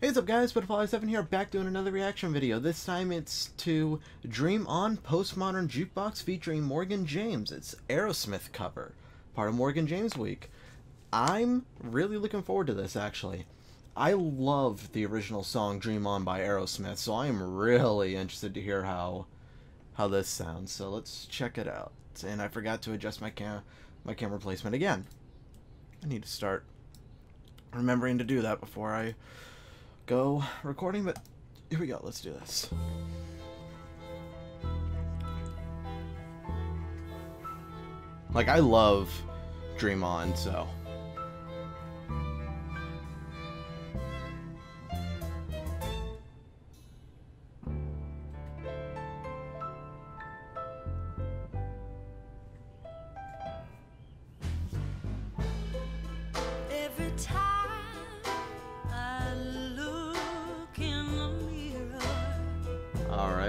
Hey, what's up guys, Butterfly7 here, back doing another reaction video. This time it's to Dream On Postmodern Jukebox featuring Morgan James. It's Aerosmith cover, part of Morgan James Week. I'm really looking forward to this, actually. I love the original song Dream On by Aerosmith, so I am really interested to hear how how this sounds. So let's check it out. And I forgot to adjust my, cam my camera placement again. I need to start remembering to do that before I go recording, but here we go. Let's do this. Like, I love Dream On, so...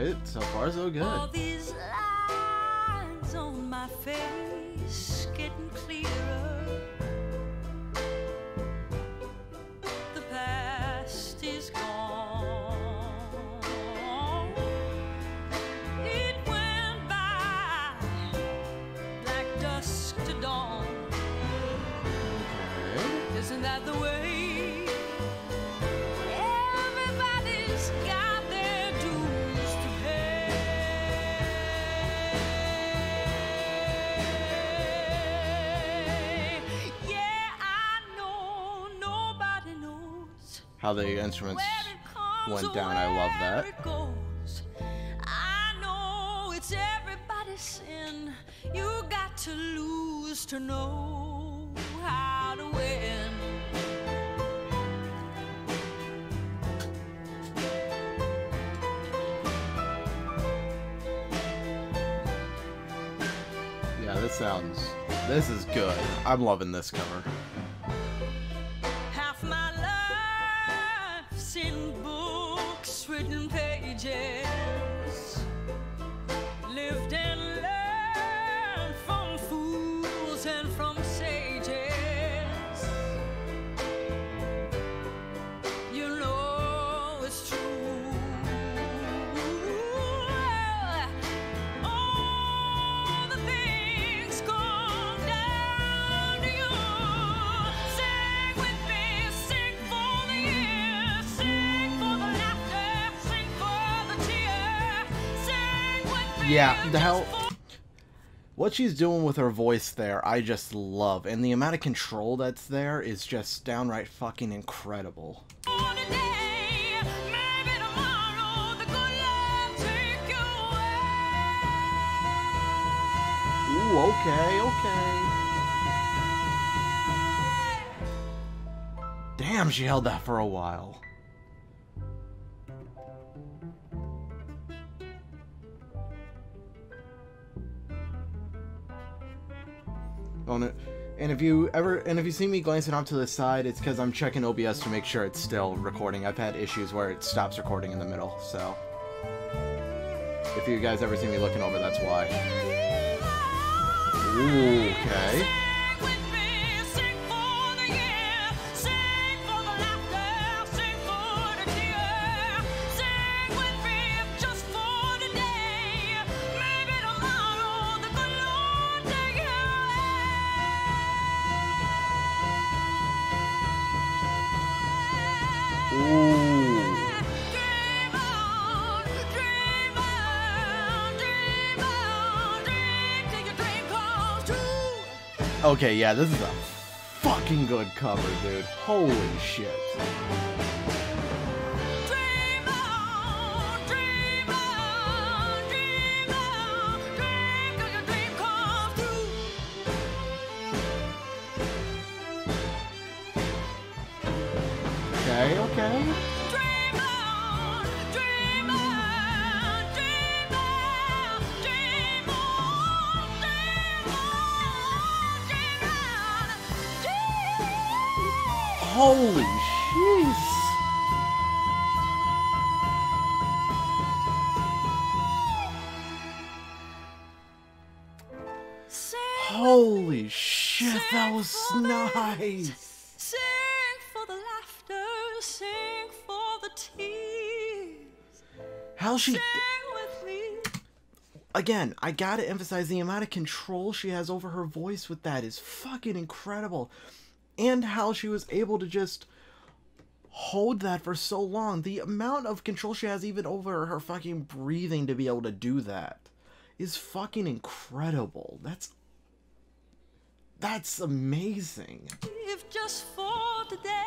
Alright, so far so good. How the instruments where it comes went down, I love that. where it goes. I know it's everybody's sin. You got to lose to know how to win. Yeah, this sounds... This is good. I'm loving this cover. Yeah, the hell- What she's doing with her voice there, I just love. And the amount of control that's there is just downright fucking incredible. Ooh, okay, okay. Damn, she held that for a while. On it. And if you ever, and if you see me glancing off to the side, it's because I'm checking OBS to make sure it's still recording. I've had issues where it stops recording in the middle, so. If you guys ever see me looking over, that's why. Ooh, okay. Okay, yeah, this is a fucking good cover, dude. Holy shit. Dream on, dream on, dream on. Okay, okay. Holy jeez. Holy shit, that was nice. Sing for the laughter, sing for How she Sing with me. again, I gotta emphasize the amount of control she has over her voice with that is fucking incredible. And how she was able to just hold that for so long. The amount of control she has even over her fucking breathing to be able to do that is fucking incredible. That's that's amazing. If just for today,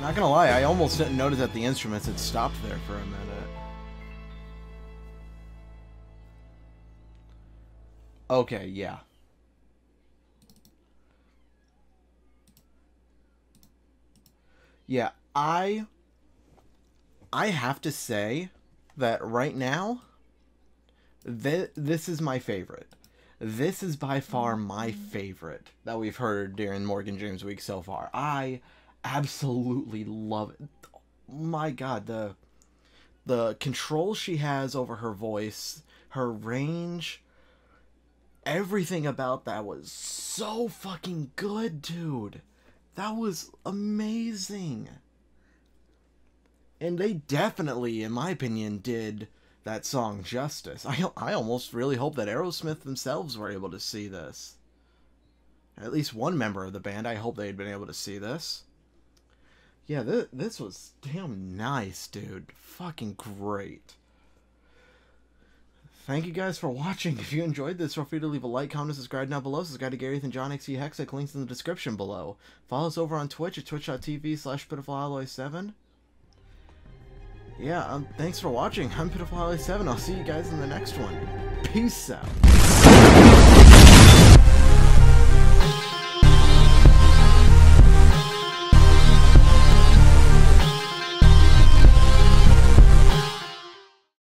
Not gonna lie, I almost didn't notice that the instruments had stopped there for a minute. Okay, yeah. Yeah, I I have to say that right now th- this is my favorite. This is by far my favorite that we've heard during Morgan James week so far. I absolutely love it. My god, the the control she has over her voice, her range, everything about that was so fucking good, dude. That was amazing. And they definitely, in my opinion, did that song justice. I, I almost really hope that Aerosmith themselves were able to see this. At least one member of the band, I hope they had been able to see this. Yeah, this, this was damn nice, dude. Fucking great. Thank you guys for watching. If you enjoyed this, feel free to leave a like, comment, and subscribe down below. Subscribe to Gareth and Jon XE Hexic. Links in the description below. Follow us over on Twitch at twitch.tv slash pitiful7 Yeah, um, thanks for watching. I'm Pitiful Alloy 7. I'll see you guys in the next one. Peace out.